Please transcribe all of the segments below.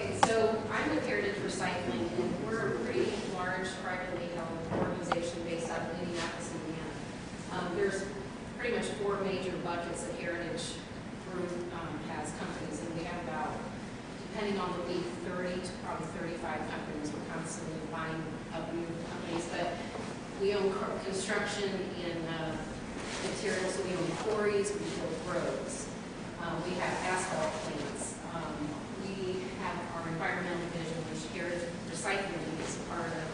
Okay, so I'm with Heritage Recycling, and we're a pretty large privately held organization based out of Indianapolis, Indiana. Um, there's pretty much four major buckets that Heritage Group, um, has companies, and we have about, depending on the week, thirty to probably thirty-five companies. We're constantly buying up new companies, but we own construction and, uh, materials, so we own quarries, we build roads. Uh, we have asphalt plants. Um, we have our environmental division, which Heritage Recycling is part of.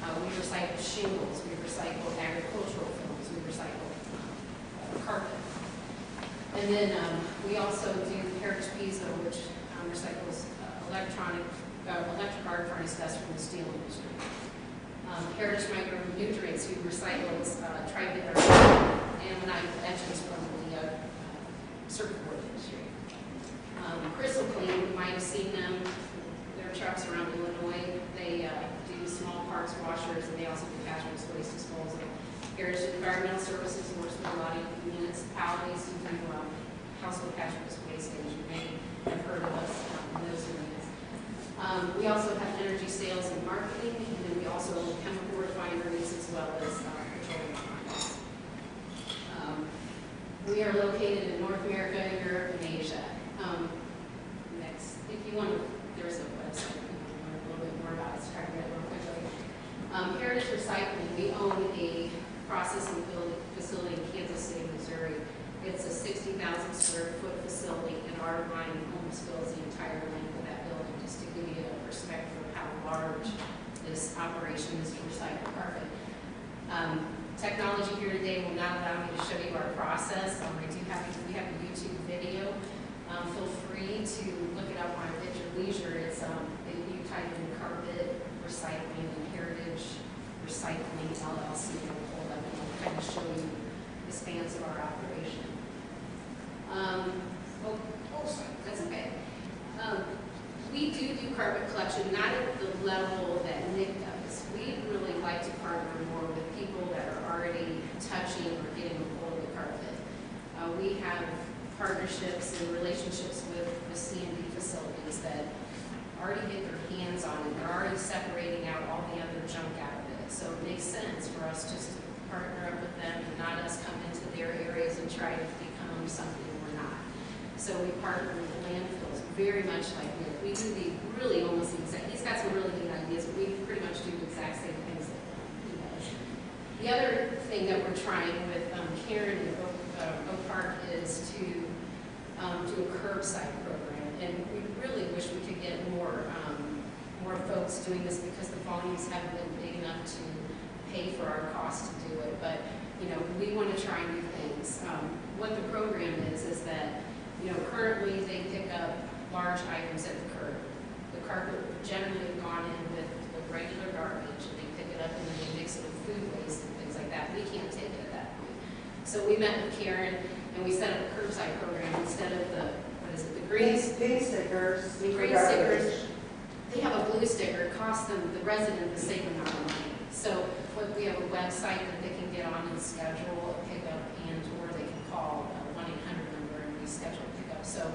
Uh, we recycle shingles, we recycle agricultural films, we recycle uh, carpet. And then, um, we also do Heritage Pizza, which um, recycles uh, electronic, uh, electric arc furnace dust from the steel industry. Um, Heritage Micronutrients, who recycles, uh, or ammonite etchants from the, uh, circuit board industry. Um, Crystal Clean, you might have seen them, their trucks around Illinois, they, uh, do small parts washers, and they also do hazardous waste disposal. Heritage Environmental Services works with a lot of municipalities who do, um, household hazardous waste, and you may have heard of us um, in those areas. Um, we also have energy sales and marketing, and then we also chemical refineries as well as, uh, petroleum refineries. Um, we are located in North America, Europe, and Asia. Um, Next, if you want to, there's a website, if you want to learn a little bit more about it, try to read it real quickly. Um, Heritage Recycling, we own a processing facility in Kansas City, Missouri. It's a sixty thousand square foot facility, and our line almost fills the entire length of that building, just to give you a perspective of how large this operation is to recycle carpet. Um, Technology here today will not allow me to show you our process. Um, I do have, we have a YouTube video. Um, Feel free to look it up on at your leisure. It's, um, if you type in carpet recycling and heritage recycling LLC, it'll pull up and it'll kind of show you the spans of our operation. Um, Oh, oh, sorry, that's okay. Um, We do do carpet collection, not at the level that Nick does. We really like to partner more with people that are already touching or getting a hold of the carpet. Uh, We have partnerships and relationships with the C and D facilities that already get their hands on it. They're already separating out all the other junk out of it. So it makes sense for us just to partner up with them and not us come into their areas and try to become something we're not. So we partner with landfills, very much like Nick. We do the, really almost the exact, he's got some really good ideas, but we pretty much do the exact same things that he does. The other thing that we're trying with um, Karen and Oak, uh, Oak Park is to um, do a curbside program. And we really wish we could get more, um, more folks doing this because the volumes haven't been big enough to pay for our cost to do it. But, you know, we want to try new things. Um, What the program is, is that, you know, currently they pick up large items at the curb. The carpet generally gone in with the regular garbage, and they pick it up and then they mix it with food waste and things like that. We can't take it at that point. So we met with Karen, and we set up a curbside program instead of the, what is it, the green, stickers. the green stickers. They have a blue sticker, it costs them, the resident, the same amount of money. So what, we have a website that they can get on and schedule a pickup and, or they can call a one eight hundred number and we schedule a pickup. So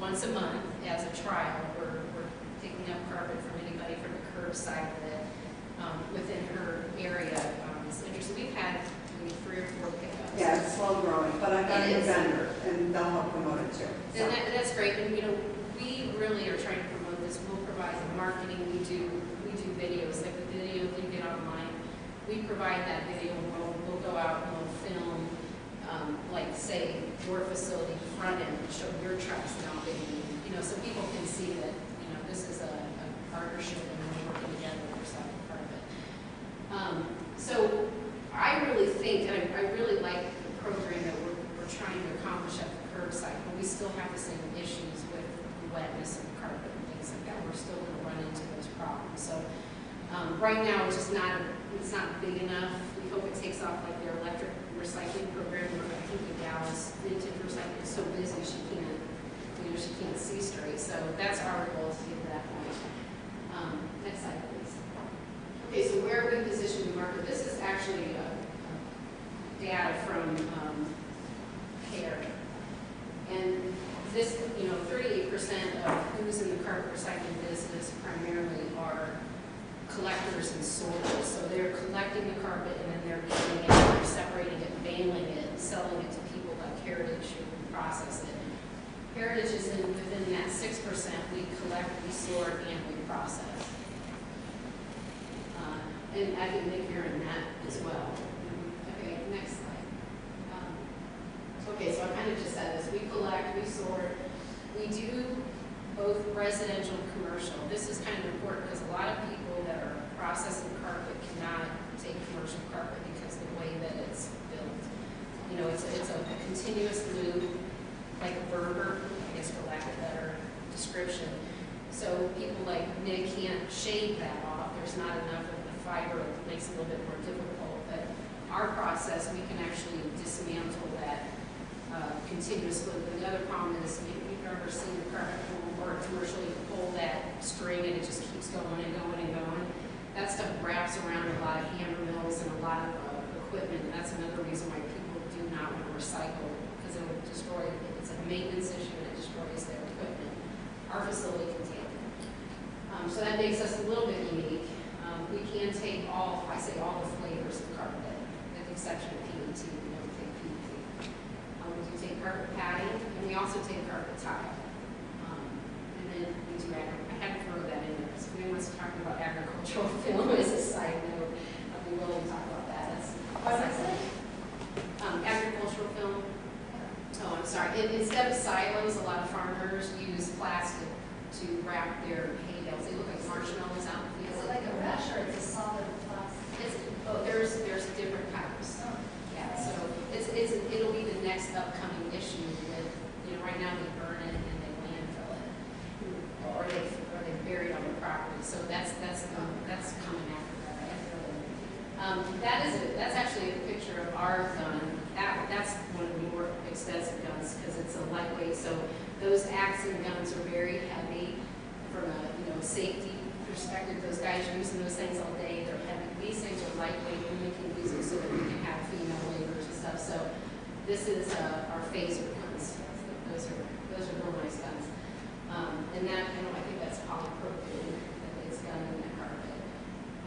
once a month, as a trial, we're, we're picking up carpet from anybody from the curbside that, um, within her area, um, is interested. We've had maybe three or four pickups. Yeah, it's slow growing, but I've got a new is. vendor, and they'll help promote it too. So, And that, that's great, and, you know, we really are trying to promote this, we'll provide the marketing, we do, we do videos, like the video you get online, we provide that video, we'll, we'll go out and we'll film, um, like, say, your facility front end, show your trucks now being, you know, so people can see that, you know, this is a, a partnership and we're working together for some part of it. Um, so I really think, and I, I really like the program that we're, we're trying to accomplish at the curbside, but we still have the same issues with wetness and carpet and things like that. We're still gonna run into those problems. So, um, right now, it's just not, it's not big enough. We hope it takes off like their electric recycling program, where I think the Dallas vintage recycling is so busy, she can't, you know, she can't see straight. So that's our goal, to get to that point. Um, next slide, please. Okay, so where are we positioned in the market? This is actually uh, data from um, CARE. And this, you know, thirty-eight percent of who's in the carpet recycling business primarily are collectors and sorters. So they're collecting the carpet and then they're getting it, they're separating it, baling it, selling it to people like Heritage who process it. Heritage is in, within that six percent, we collect, we sort, and we process. Uh, And I can Nick, you're in that as well. Okay, next slide. Um, Okay, so I kind of just said this, we collect, we sort, we do both residential and commercial. This is kind of important because a lot of people that are processing carpet cannot take commercial carpet because the way that it's built. You know, it's, it's a continuous loop, like a Berber, I guess for lack of a better description. So people like Nick can't shave that off, there's not enough of the fiber, it makes it a little bit more difficult. But our process, we can actually dismantle that uh, continuous loop. And the other problem is, if you've ever seen a carpet or commercial, you pull that string and it just keeps going and going and going. That stuff wraps around a lot of hammer mills and a lot of uh, equipment. And that's another reason why people do not want to recycle, because it will destroy, it's a maintenance issue and it destroys their equipment. Our facility can take it. Um, so that makes us a little bit unique. Um, we can take all, I say all the flavors of carpet, with the exception of PET, we don't take PET. Um, we do take carpet padding, and we also take carpet tile. Um, we I had to throw that in there, because if anyone wants to talk about agricultural film as a side note, I'll be willing to talk about that. That's- What is it? Um, agricultural film, oh, I'm sorry, In- instead of silos, a lot of farmers use plastic to wrap their hay bales, they look like marshmallows out in the Is field. it like a mesh or it's a solid plastic? It's, oh, there's, there's different types. Oh, Yeah, so it's, it's, it'll be the next upcoming issue with, you know, right now they burn it and they landfill it. Or they, or they bury it on the property, so that's, that's, um, that's coming after that, I have to really. Um, that is, a- that's actually a picture of our gun, that, that's one of the more expensive guns, because it's a lightweight, so those Axon guns are very heavy from a, you know, safety those guys are using those things all day, they're heavy, things are lightweight, and we can use them so that we can have female laborers and stuff, so this is, uh, our phaser guns, those are, those are real nice guns. Um, and that, you know, I think that's polypropylene that it's done in that carpet.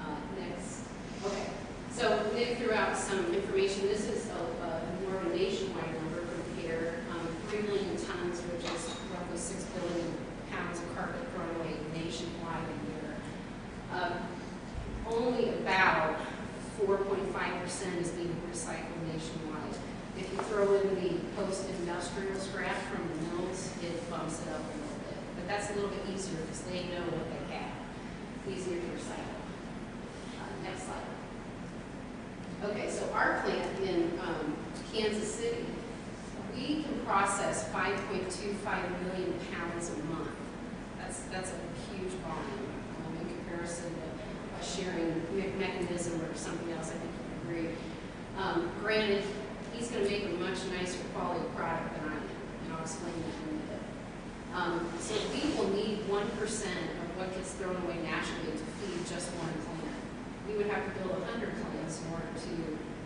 Uh, next, okay, so Nick threw out some information, this is a, a more of a nationwide number here, um, three million tons, which is roughly six billion pounds of carpet thrown away nationwide a year. Only about four point five percent is being recycled nationwide. If you throw in the post-industrial scrap from the mills, it bumps it up a little bit. But that's a little bit easier because they know what they have, easier to recycle. Uh, Next slide. Okay, so our plant in um, Kansas City, we can process 5.25 million pounds a month. That's, that's a huge volume um, in comparison to a shearing me- mechanism or something else, I think you agree. Um, Granted, he's going to make a much nicer quality product than I am, and I'll explain that in a minute. Um, So we will need 1% of what gets thrown away naturally to feed just one plant. We would have to build 100 plants in order to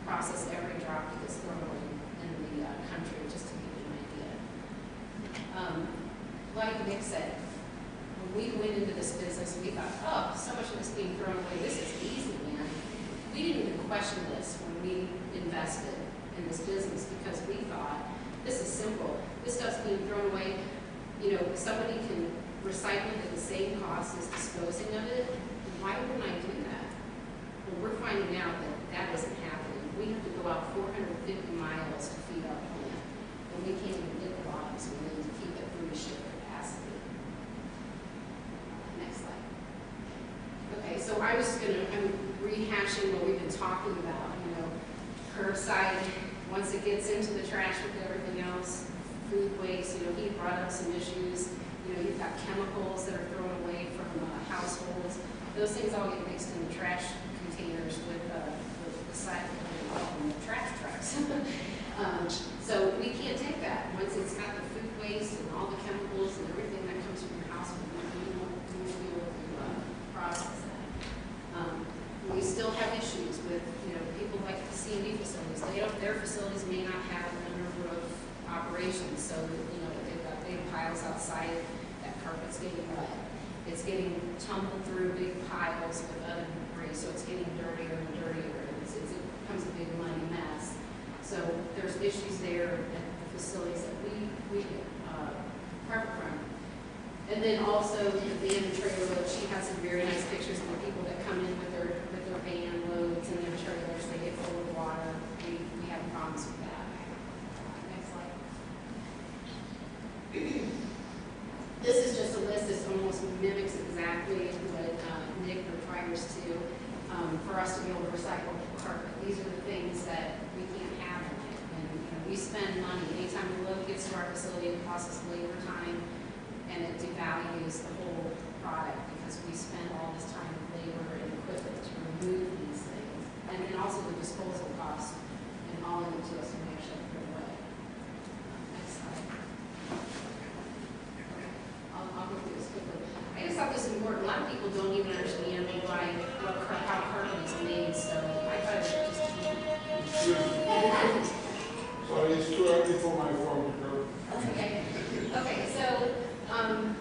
process every drop that gets thrown away in the uh, country, just to give you an idea. Um, Like Nick said, when we went into this business, we thought, oh, so much of this being thrown away, this is easy, man. We didn't even question this when we invested in this business because we thought, this is simple. This stuff's being thrown away, you know, somebody can recycle it at the same cost as disposing of it. Why wouldn't I do that? Well, we're finding out that that isn't happening. We have to go out 450 miles to feed our plant, and we can't even get the volumes we need to keep it through the ship capacity. Next slide. Okay, so I was gonna, I'm rehashing what we've been talking about, you know, curbside, once gets into the trash with everything else, food waste, you know, he brought up some issues, you know, you've got chemicals that are thrown away from uh, households, those things all get mixed in the trash containers with, uh, with the side, um, trash trucks. Um, so we can't take that, once it's got the food waste and all the chemicals and everything that comes from your house, we we won't, we won't be able to, uh, process that. Um, we still have issues with, you know, people like the C and D facilities, they don't, their facilities may not have under roof operations, so, you know, they've got big piles outside, that carpet's getting wet. It's getting tumbled through big piles with other debris, so it's getting dirtier and dirtier, it's, it's- it becomes a big muddy mess. So there's issues there at the facilities that we, we, uh, carpet from. And then also the van and trailer she has some very nice pictures of the people that come in with their, with their van loads and their trailers, they get full of water. We, we have problems with that. Next slide. This is just a list, this almost mimics exactly what uh, Nick requires to, um, for us to be able to recycle carpet. These are the things that we can't have in it. And, you know, we spend money, anytime a load gets to our facility, it costs us labor time, and it devalues the whole product because we spend all this time, labor, and equipment to remove these things. And then also the disposal cost and hauling it to us when we actually put it away. Next slide. I'll, I'll go through this quickly. I just thought this was important. A lot of people don't even understand why, what, how carbon is made, so I thought it was just. Sorry, it's too early for my phone. Okay, okay, so, um,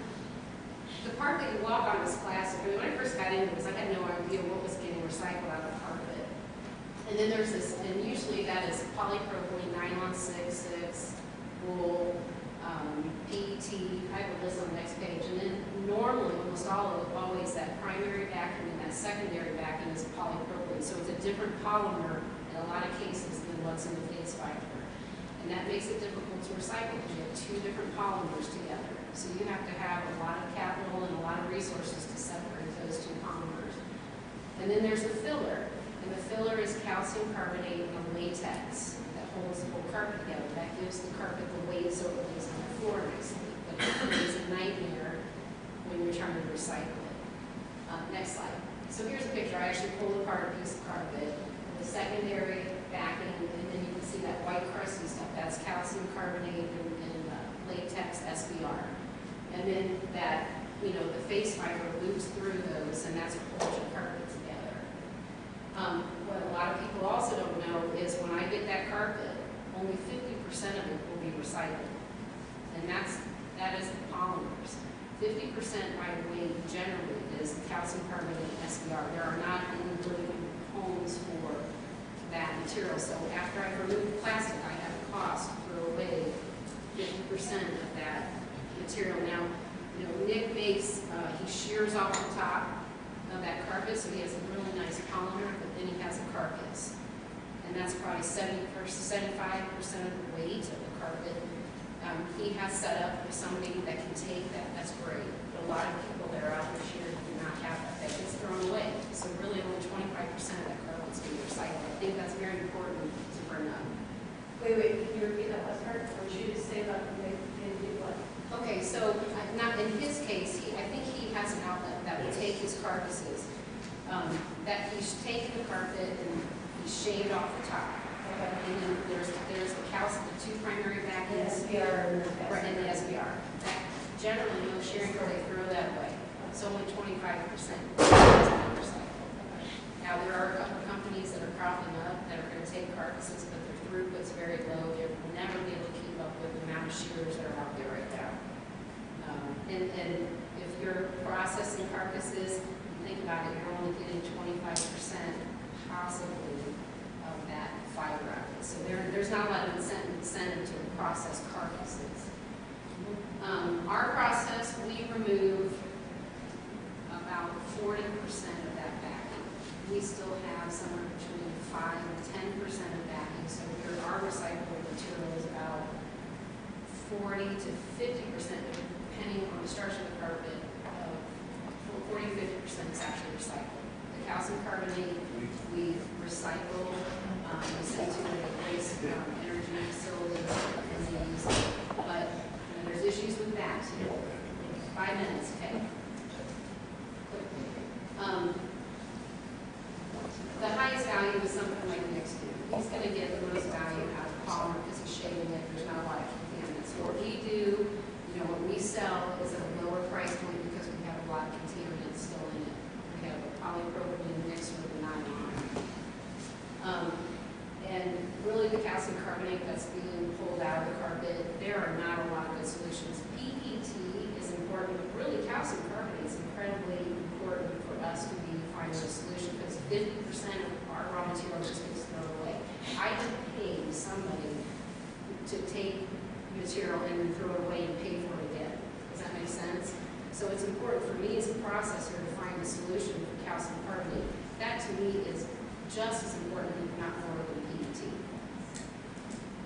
the part that you walk on is plastic. I mean, when I first got into this, I had no idea what was getting recycled out of carpet. And then there's this, and usually that is polypropylene, nylon six, six, wool, um, PET, I have a list on the next page. And then normally, almost all always that primary backing and that secondary backing is polypropylene. So it's a different polymer in a lot of cases than what's in the face fiber. And that makes it difficult to recycle because you have two different polymers together. So you have to have a lot of capital and a lot of resources to separate those two polymers. And then there's the filler, and the filler is calcium carbonate and latex that holds the whole carpet together. That gives the carpet the weight so it lays on the floor nicely. But it's a nightmare you're trying to recycle it. Uh, next slide. So here's a picture. I actually pulled apart a piece of carpet, the secondary backing, and then you can see that white crusty stuff. That's calcium carbonate and, and uh, latex SBR. And then that, you know, the face fiber loops through those, and that's what holds your carpet together. Um, what a lot of people also don't know is when I get that carpet, only fifty percent of it will be recycled. And that's, that is the polymers. Fifty percent by weight generally is calcium carbonate SBR. There are not any good homes for that material. So after I remove the plastic, I have a cost throw away fifty percent of that material. Now, you know, Nick makes, uh, he shears off the top of that carpet, so he has a really nice polymer, but then he has a carcass. And that's probably seventy seventy-five percent of the weight of the carpet. Um, he has set up with somebody that can take that, that's great. But a lot of people that are out there shearing do not have that, that gets thrown away. So really only twenty-five percent of that carpet's being recycled. I think that's very important to bring up. Wait, wait, can you repeat that last part? What did you say about the, they do what? Okay, so, uh, not, in his case, he, I think he has an outlet that will take his carcasses, um, that he's taken the carpet and he's shaved off the top. Okay. And then there's, there's the calcium, the two primary backends, SBR and the. right, and the SBR. That Generally, no sharing, they throw that away. It's only twenty-five percent. Now, there are a couple of companies that are cropping up that are gonna take carcasses, but their throughput's very low. They'll never be able to keep up with the amount of shearers that are out there right now. Um, And, and if you're processing carcasses, think about it, you're only getting twenty-five percent possibly of that fiber out of it. Not lot of incentive, to process carcasses. Um, our process, we remove about forty percent of that backing. We still have somewhere between five and ten percent of backing, so your, our recyclable material is about forty to fifty percent, depending on the structure of the carpet, of forty to fifty percent is actually recycled. The calcium carbonate, we recycle, um, a waste, um, energy facilities and it. But, you know, there's issues with that. Five minutes, okay? Um, the highest value is something like next to, he's gonna get the most value out of polymer because he's shaving it, there's not a lot of contaminants. What we do, you know, what we sell is at a lower price point because we have a lot of contaminants still in it. We have polypropylene mixed with the nylon. Um, and really the calcium carbonate that's being pulled out of the carpet, there are not a lot of good solutions. PET is important, but really calcium carbonate is it's incredibly important for us to be finding a solution, because fifty percent of our raw material just gets thrown away. I could pay somebody to take material and then throw it away and pay for it again. Does that make sense? So it's important for me as a processor to find a solution for calcium carbonate. That to me is just as important, if not more than PET.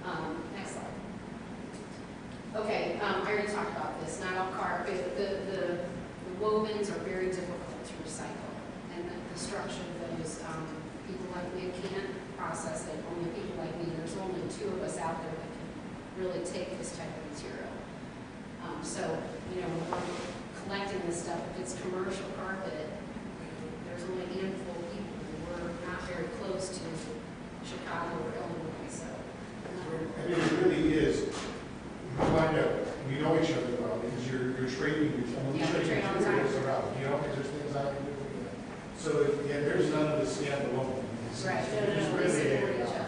Um, next slide. Okay, um, I already talked about this, not all carpet, the, the, the wovens are very difficult to recycle. And the structure of those, um, people like me can't process it, only people like me, there's only two of us out there that can really take this type of material. Um, so, you know, collecting this stuff, if it's commercial carpet, there's only a handful of people, and we're not very close to Chicago or Illinois, so. I mean, it really is, you find out, we know each other well, because you're, you're trading, you're Yeah, we trade all the time. materials around, you know, because there's things I can do. with that. So, yeah, there's none of the standalone. It's- Right, no, no, it's no, we really support a, each uh, other.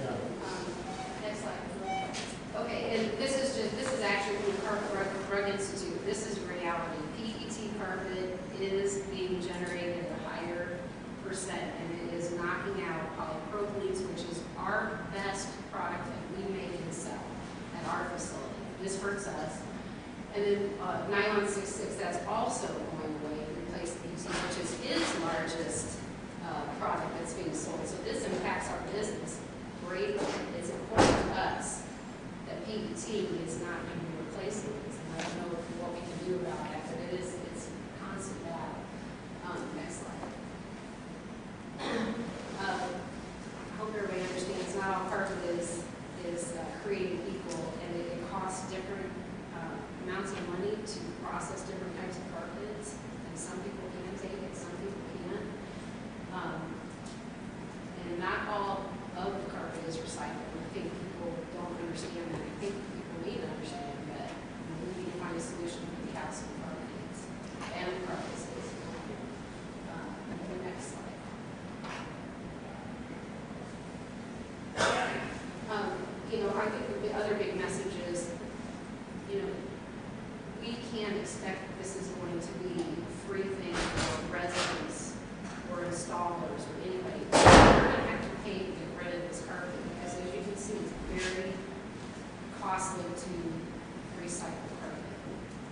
Yeah. Um, Next slide. Okay, and this is just, this is actually from the Carpet Rug, Rug Institute. This is reality. PET carpet is being generated at a higher percent, and it is knocking out polypropylenes, which is our best product that we make and sell at our facility. This hurts us. And then uh, nylon 66, that's also going away, replace PET, which is his largest uh, product that's being sold. So this impacts our business greatly. It's important to us that PET is not going to be replacing this. And I don't know what we can do about that, but it is, it's a constant battle. Um, Next slide. Um, I hope everybody understands, not all carpet is, is uh, created equal, and it it costs different uh, amounts of money to process different types of carpets, and some people can take it, some people can't. Um, And not all of the carpet is recycled. I think people don't understand that. I think people need to understand that we need to find a solution for the calcium carbonates and the carpets. Uh, The next slide. Um, You know, I think the other big message is, you know, we can't expect that this is going to be a free thing for residents or installers or anybody. We're gonna have to pay to get rid of this carpet, because as you can see, it's very costly to recycle carpet.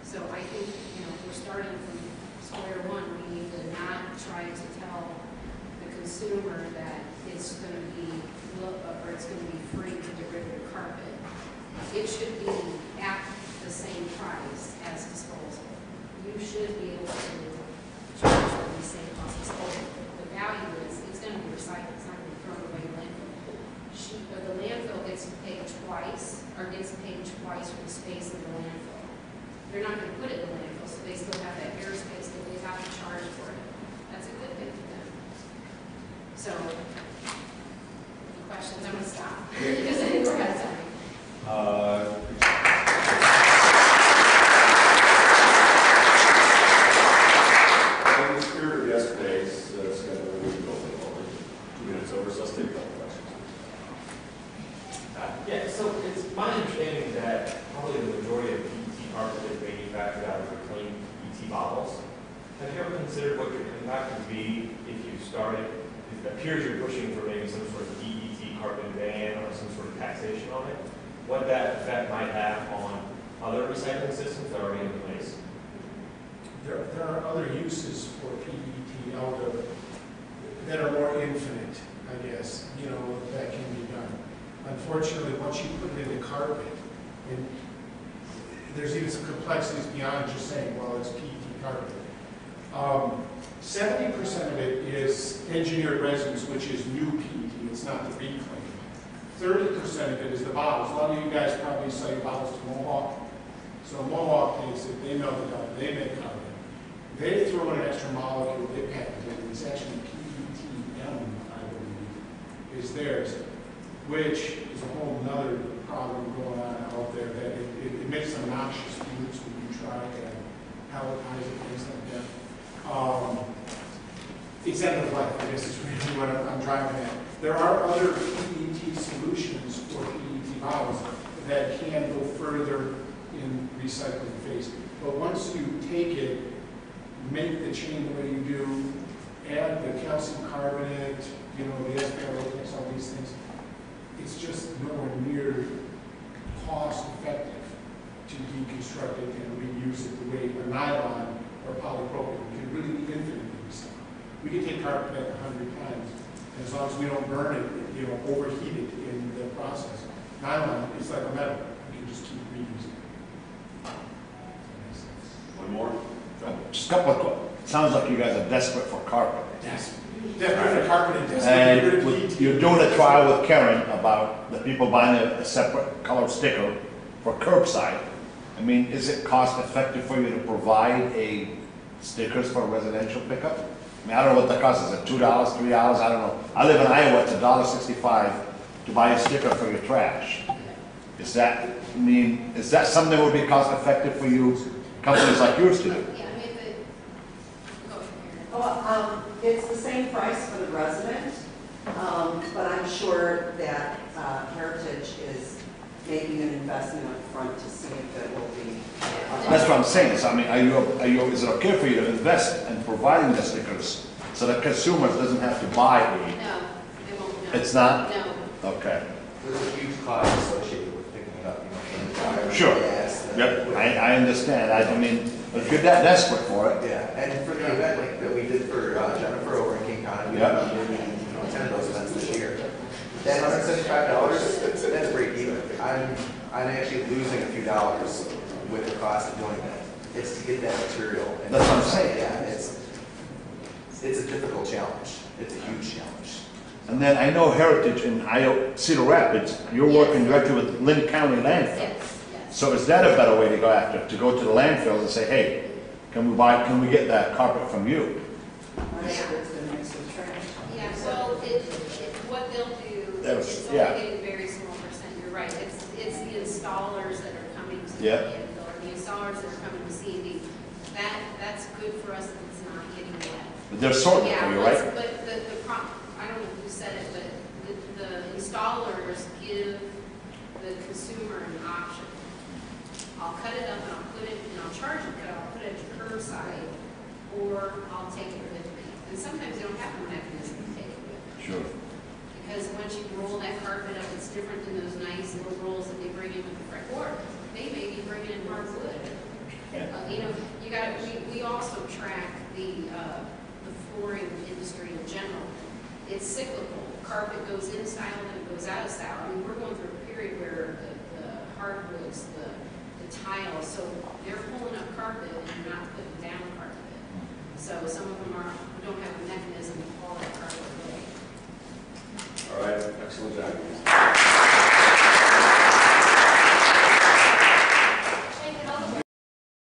So I think, you know, if we're starting from square one, we need to not try to tell the consumer that it's gonna be, look, or it's gonna be free to get rid of your carpet. It should be at the same price as disposal. You should be able to charge what we say cost disposal. The value is, it's gonna be recycled, it's not gonna be thrown away in landfill. She, or the landfill gets paid twice, or gets paid twice for the space in the landfill. They're not gonna put it in the landfill, so they still have that airspace, that they have to charge for it. That's a good thing for them. So, questions, I'm gonna stop, taxation on it, what that effect might have on other recycling systems that are already in place? There, there are other uses for PET out of, that are more infinite, I guess, you know, that can be done. Unfortunately, once you put it in the carpet, and there's even some complexities beyond just saying, well, it's PET carpet. 70% um, of it is engineered resins, which is new PET, it's not the reclaim. 30% of it is the bottles. A lot of you guys probably sell your bottles to Mohawk. So Mohawk thinks that they know the down, they make carbon. They throw in an extra molecule, they patent it, it's actually PETM, I believe, is theirs, which is a whole other problem going on out there that it, it, it makes them noxious fumes when you try and pelletize it, things like that. Um, it's end of life, I guess is really what I'm, I'm driving at. There are other PETM that can go further in recycling phase. But once you take it, make the chain the way you do, add the calcium carbonate, you know, the asparagine, all these things, it's just nowhere near cost effective to deconstruct it and reuse it the way a nylon or polypropylene can really be infinitely recycled. We can take carpet back a hundred times, and as long as we don't burn it, you know, overheat it in the process. Nylon, it's like a metal, we can just keep reusing it. One more? Just a couple of, que- sounds like you guys are desperate for carpet. Yes. Definitely the carpet and definitely And with- you're doing a trial with Karen about the people buying a, a separate color sticker for curbside. I mean, is it cost effective for you to provide a stickers for residential pickup? I mean, I don't know what the cost is, it two dollars, three dollars, I don't know. I live in Iowa, it's a dollar sixty-five to buy a sticker for your trash. Is that, I mean, is that something that would be cost effective for you, companies like yours to do? Yeah, I mean, the, go ahead, Oh, um, it's the same price for the resident, um, but I'm sure that, uh, Heritage is making an investment up front to see if it will be. uh, That's what I'm saying, so I mean, are you, are you, is it okay for you to invest in providing the stickers so that consumers doesn't have to buy a, No, they won't, no. It's not? No. Okay. There's a huge cost associated with picking it up, you know, the tire. Sure. gas, the- Yep, I, I understand, I I mean, if you're that desperate for it, Yeah, and for the event like that we did for uh, Jennifer over in King County, we Yeah. had you know, ten of those events this year. That hundred seventy-five dollars, that's break even. I'm, I'm actually losing a few dollars with the cost of doing that. It's to get that material. and- That's what I'm saying. Yeah, it's, it's a difficult challenge. It's a huge challenge. And then I know Heritage in Io, Cedar Rapids, you're working directly with Linn County landfill. Yes, yes. So is that a better way to go after, to go to the landfill and say, hey, can we buy, can we get that carpet from you? My sure it's gonna mix with trash. Yeah, well, it, it, what they'll do, That was- it's only yeah. getting very small percent, you're right, it's, it's the installers that are coming to the Yeah. landfill, or the installers that are coming to C and D. That, that's good for us if it's not getting wet. But They're sorting it Yeah, for you, let's- right? But the, the pro, I don't know who said it, but the, the installers give the consumer an option. I'll cut it up and I'll put it, and I'll charge it, but I'll put it at curbside, or I'll take it with me. And sometimes they don't have a mechanism to take it with them. Sure. Because once you roll that carpet up, it's different than those nice little rolls that they bring in with the front, or they may be bringing in hardwood. Yeah. Uh, You know, you got, we, we also track the, uh, the flooring industry in general. It's cyclical. Carpet goes in style goes out of style. I mean, we're going through a period where the, the hardwoods, the, the tiles, so they're pulling up carpet and not putting down carpet. So some of them are, don't have a mechanism to haul that carpet away. All right, excellent job.